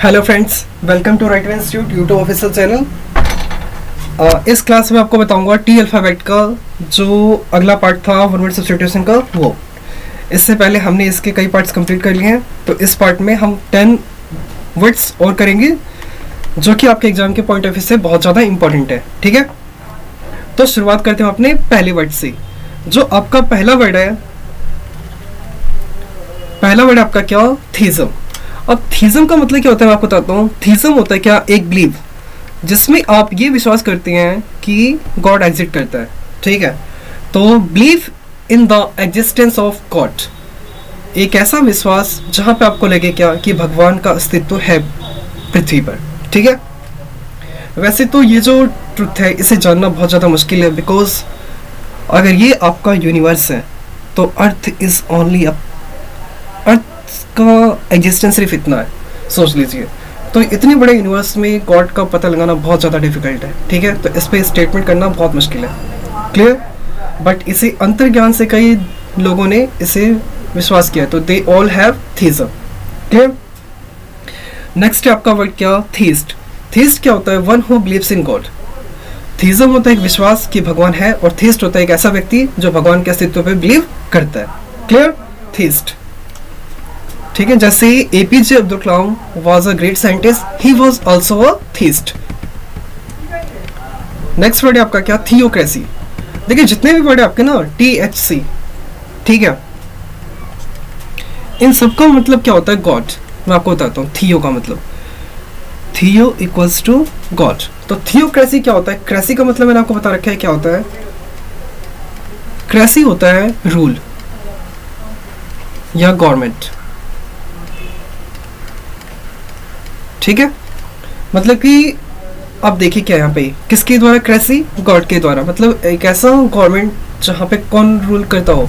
Hello friends welcome to right institute YouTube official channel इस class में आपको बताऊँगा टी अल्फ़ाबेट का जो अगला पार्ट था वर्ड सब्सटीट्यूशन का, वो। इससे पहले हमने इसके कई पार्ट्स कंप्लीट कर लिए हैं। तो इस पार्ट में हम टेन वर्ड्स और करेंगे, जो कि आपके एग्ज़ाम के पॉइंट ऑफ़ व्यू से बहुत ज़्यादा इंपॉर्टेंट है। ठीक है? तो शुरुआत करते हैं अपने पहले वर्ड से। जो आपका पहला वर्ड है, पहला वर्ड आपका क्या थीजम अब थीजम का मतलब क्या होता है मैं आपको बताता हूँ। थीजम होता है क्या? एक बिलीव जिसमें आप ये विश्वास करते हैं कि गॉड एग्जिट करता है। ठीक है? तो believe in the existence of God एक ऐसा विश्वास जहाँ पे आपको लगे क्या? कि भगवान का अस्तित्व है पृथ्वी पर। ठीक है? वैसे तो ये जो ट्रुथ है, इसे जानना बहुत ज़्यादा मुश्किल है बिकॉज़ अगर ये आपका यूनिवर्स है तो अर्थ इज़ ओनली अर्थ का एग्जिस्टेंस सिर्फ़ इतना है, सोच लीजिए। तो इतने बड़े यूनिवर्स में गॉड का पता लगाना बहुत ज़्यादा डिफ़िकल्ट है, ठीक है? तो इस पर स्टेटमेंट करना बहुत मुश्किल है। क्लियर बट इसे अंतर्ज्ञान से कई लोगों ने इसे विश्वास किया तो they all have theism clear next है आपका वर्ड क्या? थीस्ट थीस्ट क्या होता है? One who believes in God theism होता है एक विश्वास कि भगवान है, और थीस्ट होता है एक ऐसा व्यक्ति जो भगवान के अस्तित्व पे बिलीव करता है। क्लियर थीस्ट ठीक है, जैसे APJ Abdul Kalam was a great scientist he was also a theist next word है आपका क्या? थियोक्रेसी देखिए, जितने भी वर्ड है आपके ना टी एच सी ठीक है? इन सबका मतलब क्या होता है? गॉड मैं आपको बताता हूँ थियो का मतलब. थियो इक्वल्स टू गॉड तो थियोक्रेसी क्या होता है? क्रेसी का मतलब मैंने आपको बता रखा है, क्या होता है? क्रेसी होता है रूल या गवर्नमेंट ठीक है? मतलब कि अब देखिए क्या यहाँ पे। किसके द्वारा? क्रेसी गॉड के द्वारा। मतलब एक ऐसा गवर्नमेंट जहाँ पे कौन रूल करता हो?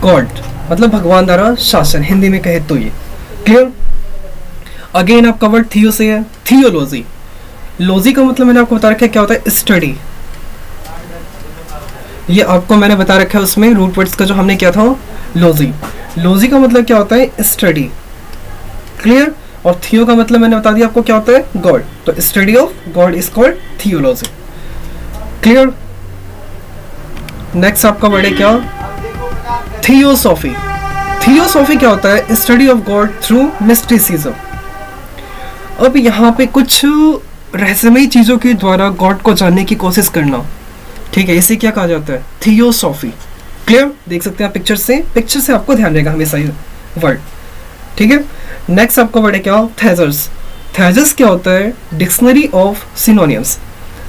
गॉड। मतलब भगवान द्वारा शासन। हिंदी में कहे तो ये। क्लियर अगेन आपका वर्ड थियो से है। थियोलॉजी लॉजी का मतलब मैंने आपको बता रखा है, क्या होता है? स्टडी ये आपको मैंने बता रखा है उसमें रूट वर्ड्स का जो हमने किया था लॉजी लॉजी का मतलब क्या होता है? स्टडी क्लियर और थियो का मतलब मैंने बता दिया आपको क्या होता है? गॉड तो study of God is called theology clear next आपका वर्ड है क्या? थियोसॉफी थियोसॉफी क्या होता है? Study of God through mysticism अब यहाँ पे कुछ रहस्यमयी चीज़ों के द्वारा गॉड को जानने की कोशिश करना। ठीक है, इसे क्या कहा जाता है? थियोसॉफी क्लियर देख सकते हैं आप पिक्चर से। पिक्चर से आपको ध्यान रहेगा हमेशा ये वर्ड ठीक है? नेक्स्ट आपका है क्या थेजर्स थेजर्स क्या होता है? डिक्शनरी ऑफ़ सिनोनियम्स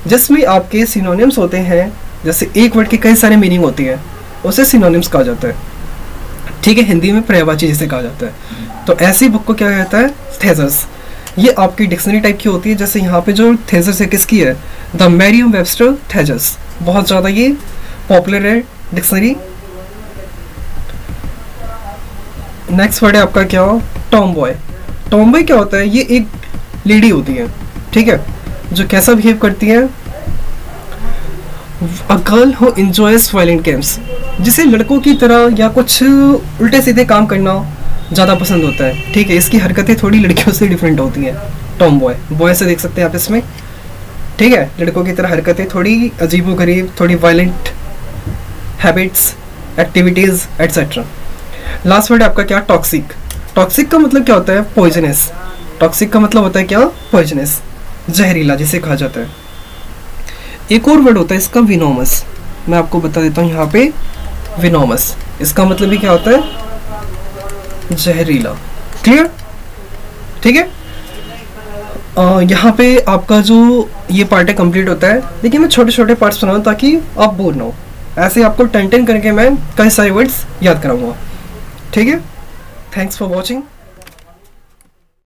जिसमें आपके सिनोनियम्स होते हैं, जैसे एक वर्ड की कई सारे मीनिंग होती है, उसे सिनोनियम्स कहा जाता है। ठीक है? हिंदी में पर्यावाची जिसे कहा जाता है। तो ऐसी बुक को क्या कहता है? थेजर्स ये आपकी डिक्शनरी टाइप की होती है, जैसे यहाँ पे जो थेजर्स है, किसकी है? द मैरियम वेबस्टर थेजर्स बहुत ज़्यादा ये पॉपुलर है डिक्शनरी नेक्स्ट वर्ड है आपका क्या हो? टॉम बॉय टॉम बॉय क्या होता है? ये एक लेडी होती है, ठीक है? जो कैसा बिहेव करती है? A girl who enjoys violent games जिसे लड़कों की तरह या कुछ उल्टे सीधे काम करना ज़्यादा पसंद होता है, ठीक है? इसकी हरकतें थोड़ी लड़कियों से डिफरेंट होती हैं. टॉम बॉय बॉय से देख सकते हैं आप इसमें, ठीक है? लड़कों की तरह हरकतें थोड़ी अजीबो गरीब थोड़ी violent habits activities etcetera last word आपका क्या? टॉक्सिक टॉक्सिक का मतलब क्या होता है? पॉइजनस टॉक्सिक का मतलब होता है क्या? पॉइजनस जहरीला, जिसे कहा जाता है। एक और वर्ड होता है इसका विनोमस मैं आपको बता देता हूँ यहाँ पे विनोमस इसका मतलब भी क्या होता है? जहरीला. क्लियर ठीक है? यहाँ पे आपका जो ये पार्ट है कंप्लीट होता है लेकिन मैं छोटे छोटे पार्ट्स बनाऊँ ताकि आप बोर ना हो। ऐसे आपको टेन टेन करके मैं कई सारे वर्ड्स याद कराऊँगा। ठीक है थैंक्स फॉर वॉचिंग